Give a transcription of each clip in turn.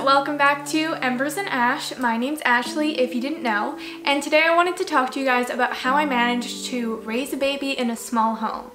welcome back to Embers and Ash. My name's Ashley if you didn't know and today I wanted to talk to you guys about how I managed to raise a baby in a small home.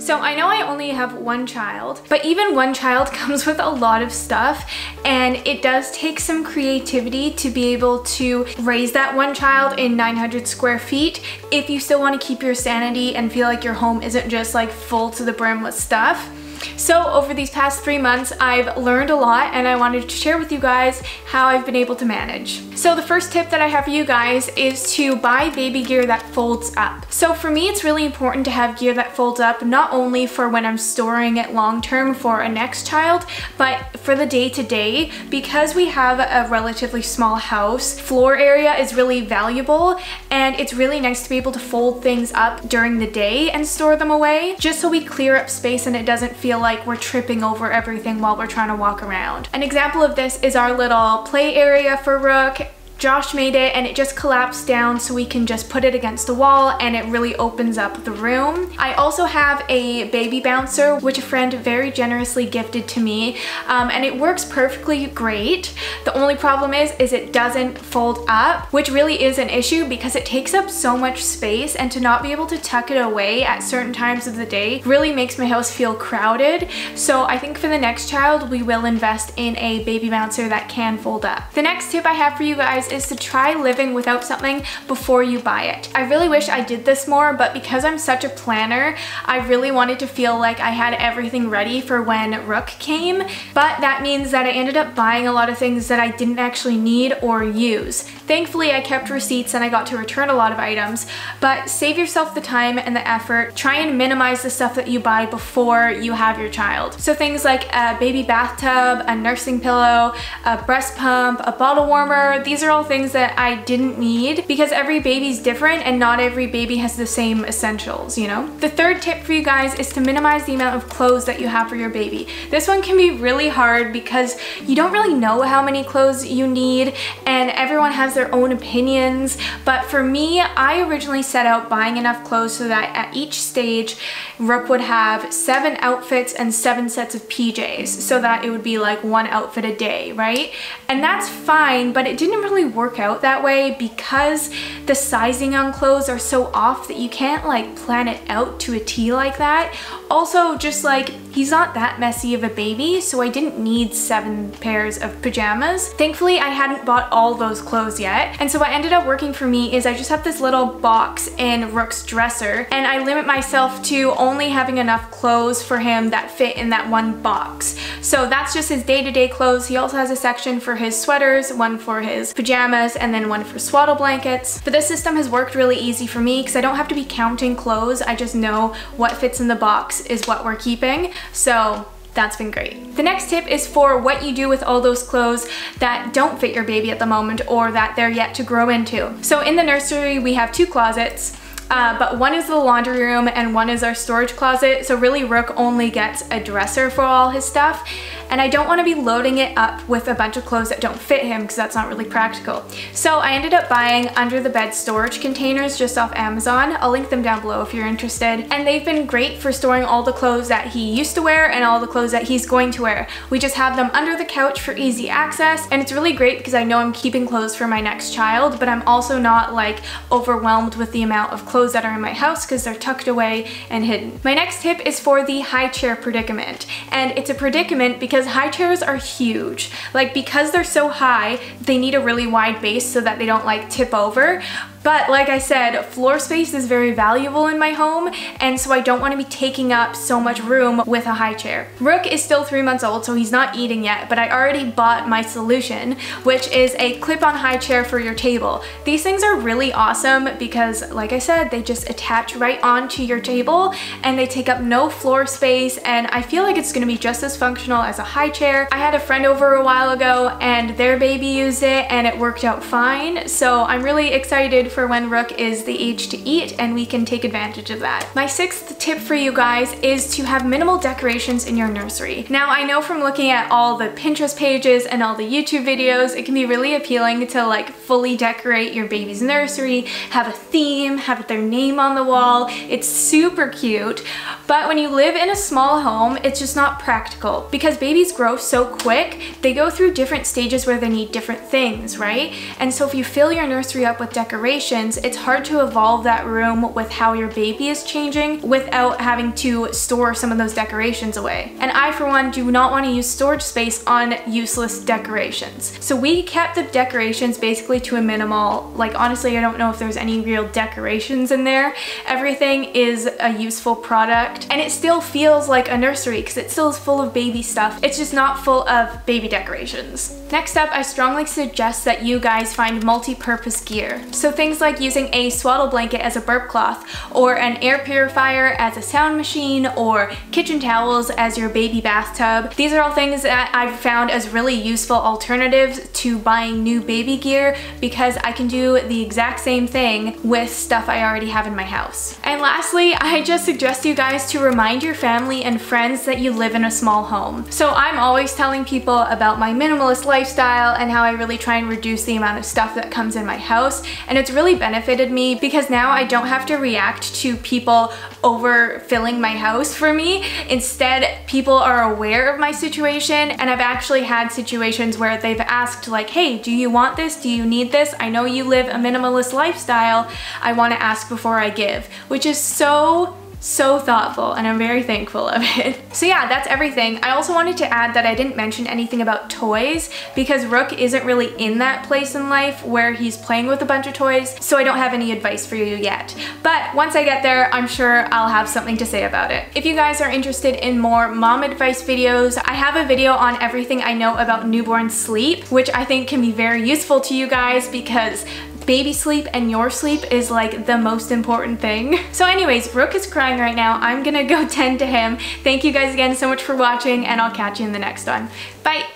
So I know I only have one child but even one child comes with a lot of stuff and it does take some creativity to be able to raise that one child in 900 square feet if you still want to keep your sanity and feel like your home isn't just like full to the brim with stuff. So over these past three months, I've learned a lot and I wanted to share with you guys how I've been able to manage. So the first tip that I have for you guys is to buy baby gear that folds up. So for me, it's really important to have gear that folds up, not only for when I'm storing it long term for a next child, but for the day to day, because we have a relatively small house, floor area is really valuable and it's really nice to be able to fold things up during the day and store them away, just so we clear up space and it doesn't feel like we're tripping over everything while we're trying to walk around. An example of this is our little play area for Rook Josh made it and it just collapsed down so we can just put it against the wall and it really opens up the room. I also have a baby bouncer which a friend very generously gifted to me um, and it works perfectly great. The only problem is, is it doesn't fold up which really is an issue because it takes up so much space and to not be able to tuck it away at certain times of the day really makes my house feel crowded. So I think for the next child we will invest in a baby bouncer that can fold up. The next tip I have for you guys is to try living without something before you buy it. I really wish I did this more, but because I'm such a planner, I really wanted to feel like I had everything ready for when Rook came, but that means that I ended up buying a lot of things that I didn't actually need or use. Thankfully, I kept receipts and I got to return a lot of items, but save yourself the time and the effort. Try and minimize the stuff that you buy before you have your child. So things like a baby bathtub, a nursing pillow, a breast pump, a bottle warmer, these are all things that I didn't need because every baby's different and not every baby has the same essentials, you know? The third tip for you guys is to minimize the amount of clothes that you have for your baby. This one can be really hard because you don't really know how many clothes you need and everyone has their own opinions. But for me, I originally set out buying enough clothes so that at each stage, Rook would have seven outfits and seven sets of PJs so that it would be like one outfit a day, right? And that's fine, but it didn't really work out that way because the sizing on clothes are so off that you can't like plan it out to a T like that. Also, just like, he's not that messy of a baby, so I didn't need seven pairs of pajamas. Thankfully, I hadn't bought all those clothes yet, and so what ended up working for me is I just have this little box in Rook's dresser, and I limit myself to only having enough clothes for him that fit in that one box. So that's just his day-to-day -day clothes. He also has a section for his sweaters, one for his pajamas, and then one for swaddle blankets. But this system has worked really easy for me because I don't have to be counting clothes. I just know what fits in the box is what we're keeping. So that's been great. The next tip is for what you do with all those clothes that don't fit your baby at the moment or that they're yet to grow into. So in the nursery, we have two closets. Uh, but one is the laundry room and one is our storage closet. So really Rook only gets a dresser for all his stuff and I don't want to be loading it up with a bunch of clothes that don't fit him because that's not really practical. So I ended up buying under the bed storage containers just off Amazon. I'll link them down below if you're interested. And they've been great for storing all the clothes that he used to wear and all the clothes that he's going to wear. We just have them under the couch for easy access and it's really great because I know I'm keeping clothes for my next child but I'm also not like overwhelmed with the amount of clothes that are in my house because they're tucked away and hidden. My next tip is for the high chair predicament and it's a predicament because because high chairs are huge. Like because they're so high, they need a really wide base so that they don't like tip over. But like I said, floor space is very valuable in my home and so I don't want to be taking up so much room with a high chair. Rook is still three months old so he's not eating yet but I already bought my solution which is a clip-on high chair for your table. These things are really awesome because like I said they just attach right onto your table and they take up no floor space and I feel like it's going to be just as functional as a high chair. I had a friend over a while ago and their baby used it and it worked out fine so I'm really excited for when Rook is the age to eat and we can take advantage of that. My sixth tip for you guys is to have minimal decorations in your nursery. Now I know from looking at all the Pinterest pages and all the YouTube videos, it can be really appealing to like fully decorate your baby's nursery, have a theme, have their name on the wall. It's super cute. But when you live in a small home, it's just not practical because babies grow so quick, they go through different stages where they need different things, right? And so if you fill your nursery up with decorations, it's hard to evolve that room with how your baby is changing without having to store some of those decorations away. And I, for one, do not want to use storage space on useless decorations. So we kept the decorations basically to a minimal. Like honestly, I don't know if there's any real decorations in there. Everything is a useful product and it still feels like a nursery because it still is full of baby stuff. It's just not full of baby decorations. Next up, I strongly suggest that you guys find multi-purpose gear. So things like using a swaddle blanket as a burp cloth, or an air purifier as a sound machine, or kitchen towels as your baby bathtub. These are all things that I've found as really useful alternatives to buying new baby gear because I can do the exact same thing with stuff I already have in my house. And lastly, I just suggest you guys to remind your family and friends that you live in a small home. So I'm always telling people about my minimalist lifestyle and how I really try and reduce the amount of stuff that comes in my house. And it's really benefited me because now I don't have to react to people overfilling my house for me. Instead, people are aware of my situation and I've actually had situations where they've asked like, hey, do you want this? Do you need this? I know you live a minimalist lifestyle. I want to ask before I give, which is so so thoughtful and I'm very thankful of it. So yeah, that's everything. I also wanted to add that I didn't mention anything about toys because Rook isn't really in that place in life where he's playing with a bunch of toys, so I don't have any advice for you yet. But once I get there, I'm sure I'll have something to say about it. If you guys are interested in more mom advice videos, I have a video on everything I know about newborn sleep, which I think can be very useful to you guys because baby sleep and your sleep is like the most important thing. So anyways, Rook is crying right now. I'm gonna go tend to him. Thank you guys again so much for watching and I'll catch you in the next one. Bye!